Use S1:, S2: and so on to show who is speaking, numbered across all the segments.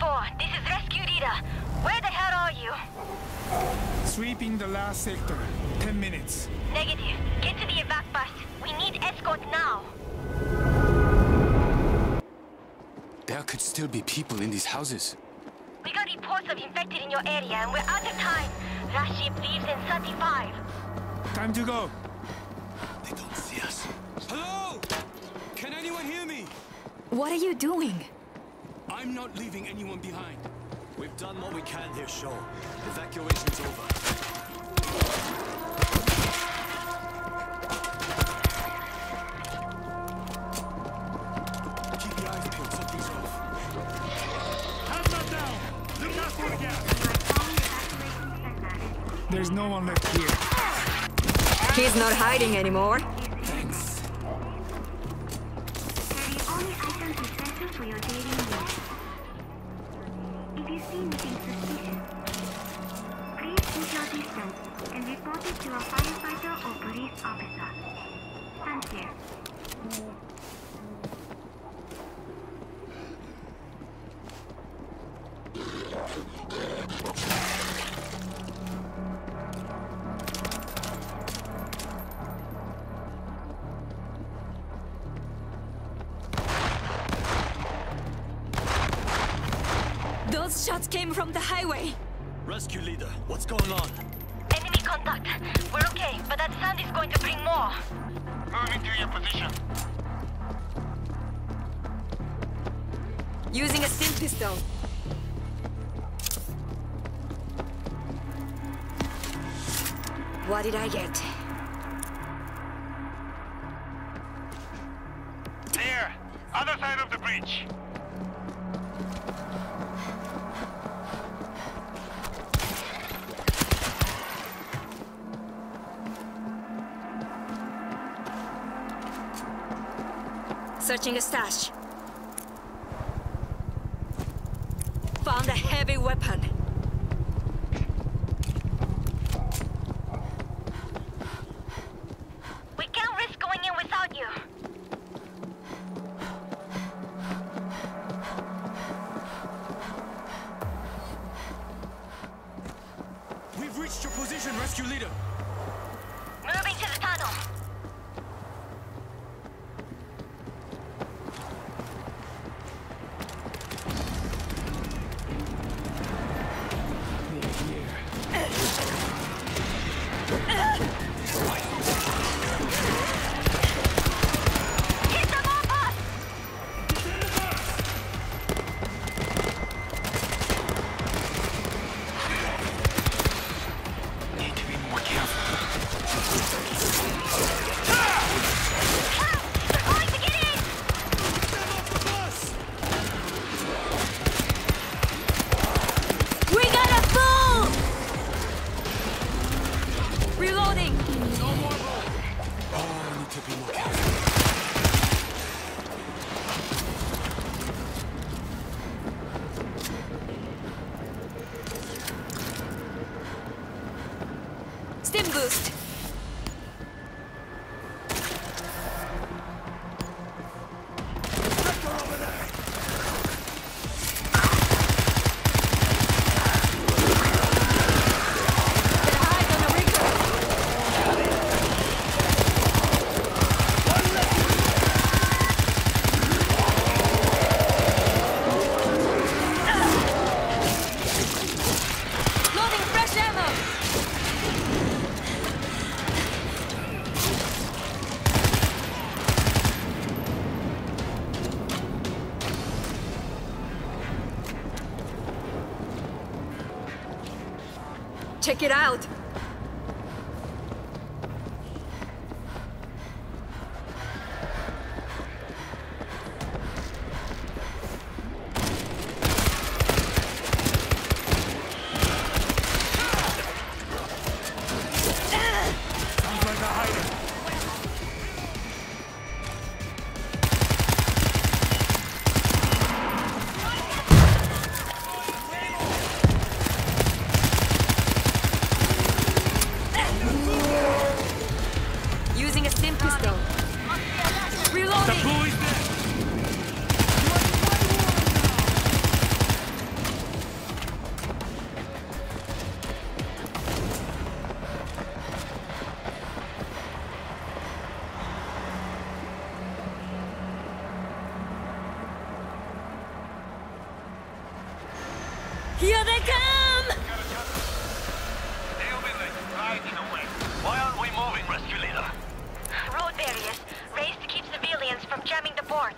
S1: 4, this is Rescue Leader. Where the hell are you?
S2: Sweeping the last sector. Ten minutes.
S1: Negative. Get to the evac bus. We need escort now.
S3: There could still be people in these houses.
S1: We got reports of infected in your area and we're out of time. Last ship leaves in 35.
S2: Time to go.
S3: They don't see us. Hello? Can anyone hear me?
S4: What are you doing?
S3: I'm not leaving anyone behind.
S5: We've done what we can here, Shaw. Evacuation's over.
S3: Keep your eyes peeled. Something's off.
S2: There's no one left here.
S4: He's not hiding anymore. Those shots came from the highway.
S5: Rescue leader, what's going on?
S1: Enemy contact. We're okay, but that sound is going to bring more.
S2: Moving to your position.
S4: Using a stim pistol. What did I get?
S2: There! Other side of the bridge.
S4: Searching a stash. Found a heavy weapon.
S1: To
S3: be more careful.
S4: Check it out! Here they come!
S6: They'll be like riding away. Why aren't we moving, rescue leader?
S1: Road barriers raised to keep civilians from jamming the port.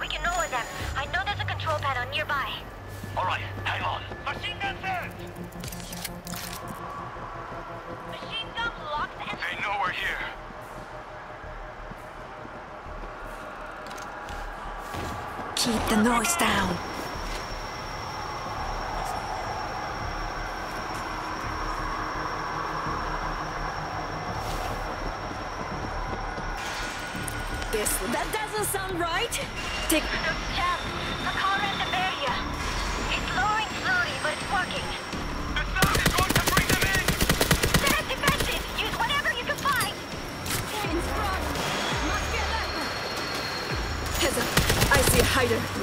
S1: We can lower them. I know there's a control panel nearby.
S6: All right, hang on. Machine gun first!
S1: Machine gun locked and
S6: They know we're here.
S4: Keep the noise down. This, that doesn't sound right. Take,
S1: Look, Jam, the car around the barrier. It's lowering slowly, but it's working.
S6: The sound is going to bring them in!
S1: Set up defenses. Use whatever you can find.
S4: in front. Must get that. Heads up. I see a hider.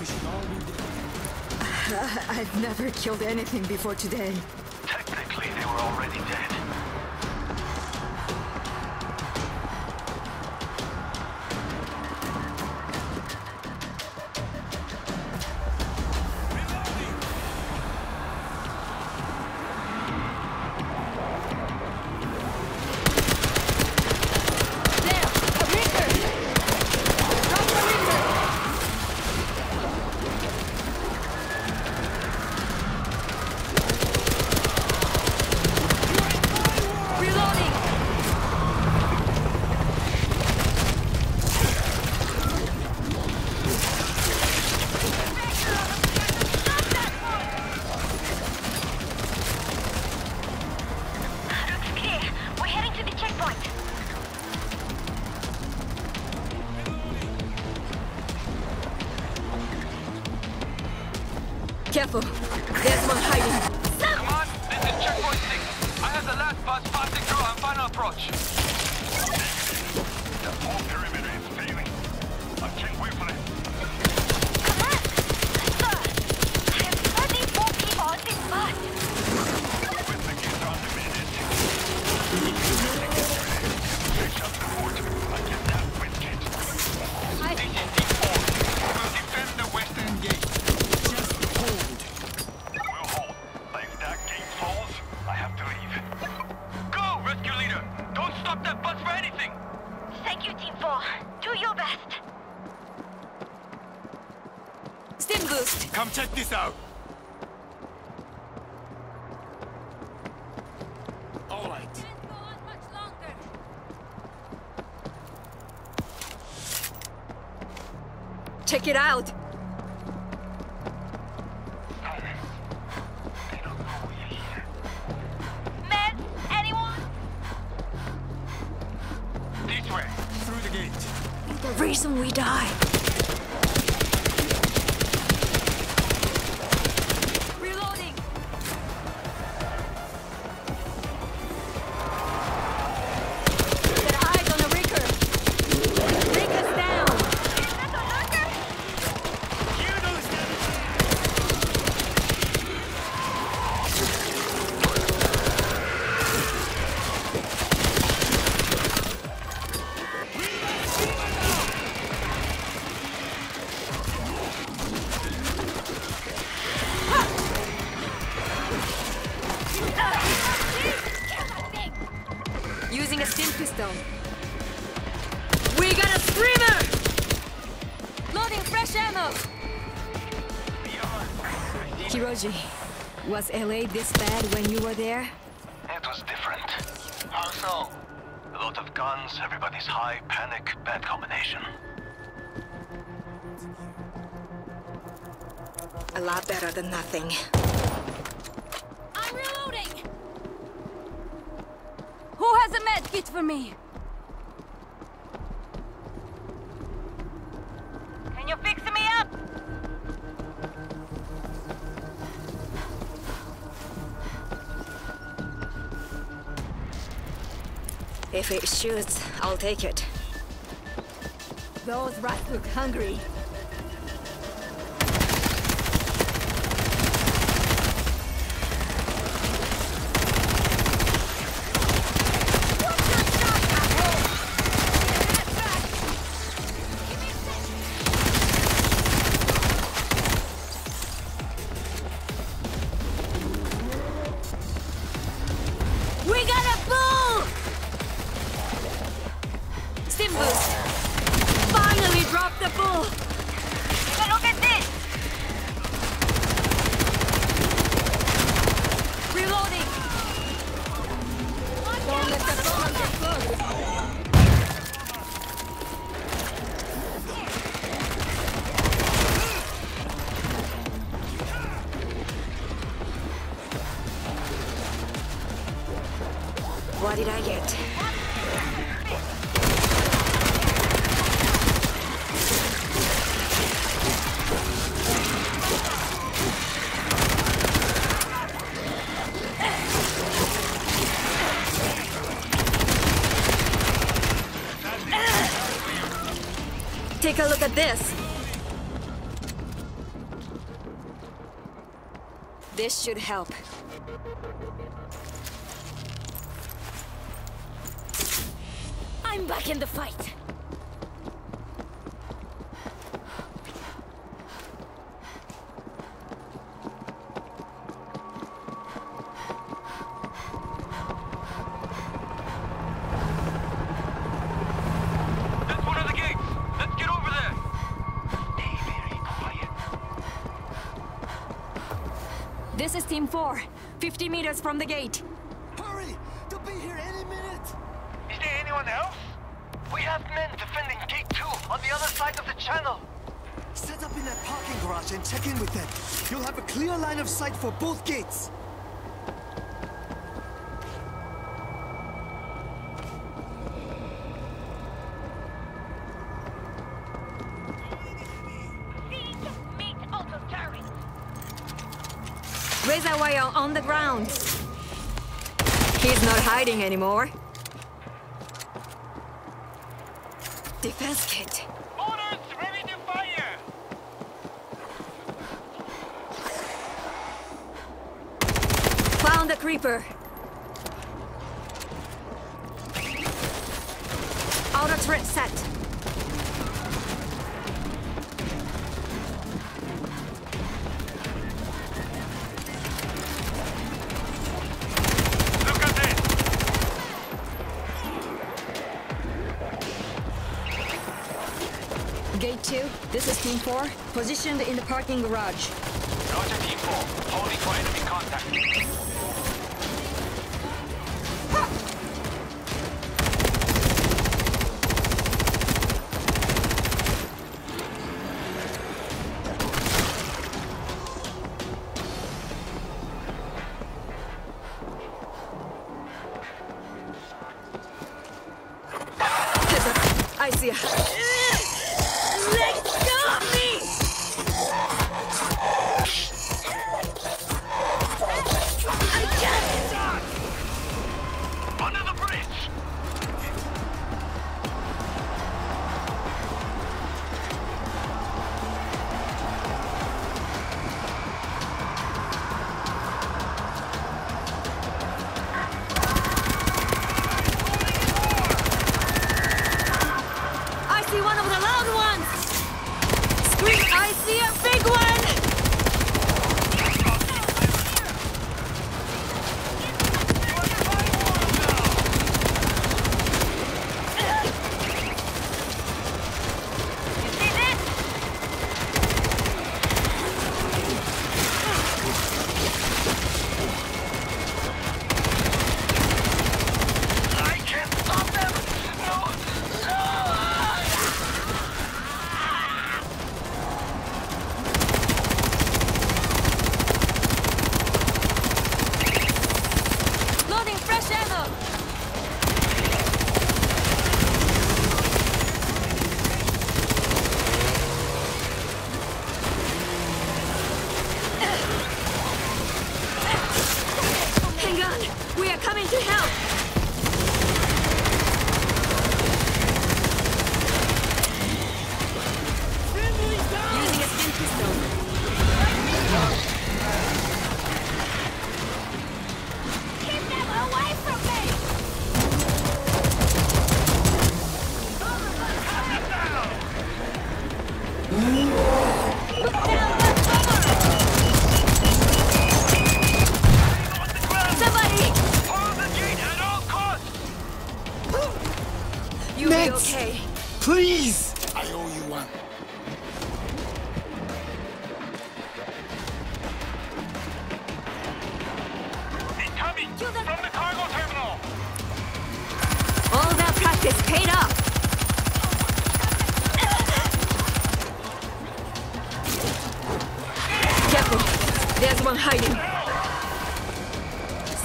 S4: We
S2: should all be dead.
S4: I've never killed anything before today. Careful. There's one hiding.
S6: Come on, this is checkpoint six. I have the last bus passing through on final approach.
S4: Stim.
S6: Come check this out!
S2: All right.
S4: Can't go on much longer. Check it out.
S6: They don't know
S4: fresh ammo! Hiroji, was LA this bad when you were there?
S6: It was different. How so? A lot of guns, everybody's high, panic, bad combination.
S4: A lot better than nothing.
S1: I'm reloading! Who has a med kit for me?
S4: If it shoots, I'll take it. Those rats look hungry. Take a look at this. This should help.
S1: I'm back in the fight.
S4: 4, 50 meters from the gate.
S5: Hurry! They'll be here any minute!
S6: Is there anyone else? We have men defending Gate 2 on the other side of the channel.
S5: Set up in that parking garage and check in with them. You'll have a clear line of sight for both gates.
S4: Wire on the ground. He's not hiding anymore. Defense kit.
S6: Orders ready to fire!
S4: Found the creeper. Outer turret set. T4, positioned in the parking garage.
S6: Roger Team Four, holding for enemy contact.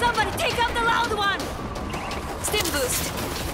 S4: Somebody take out the loud one! Stim boost!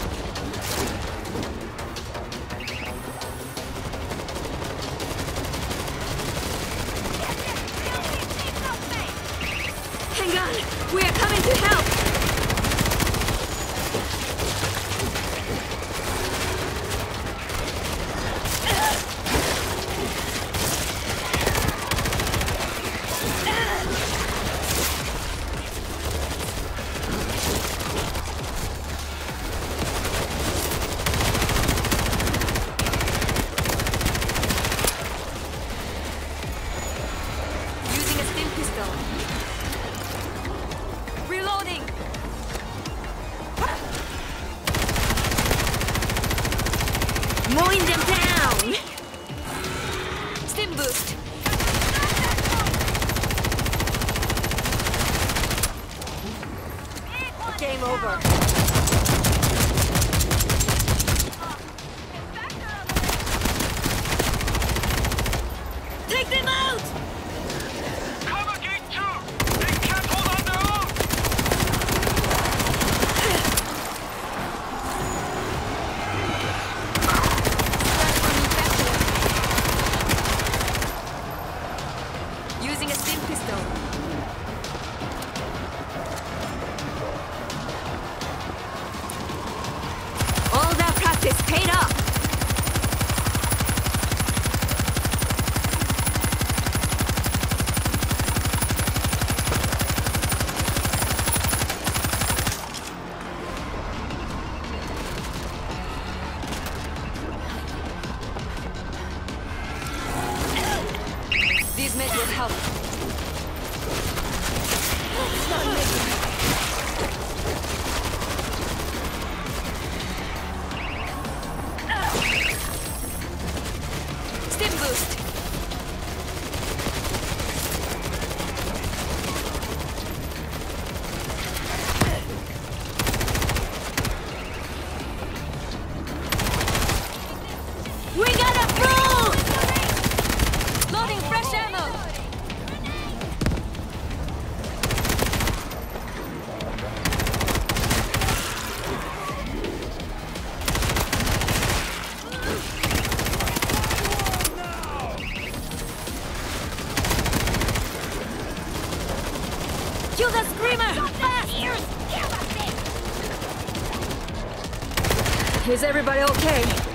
S6: Is everybody okay?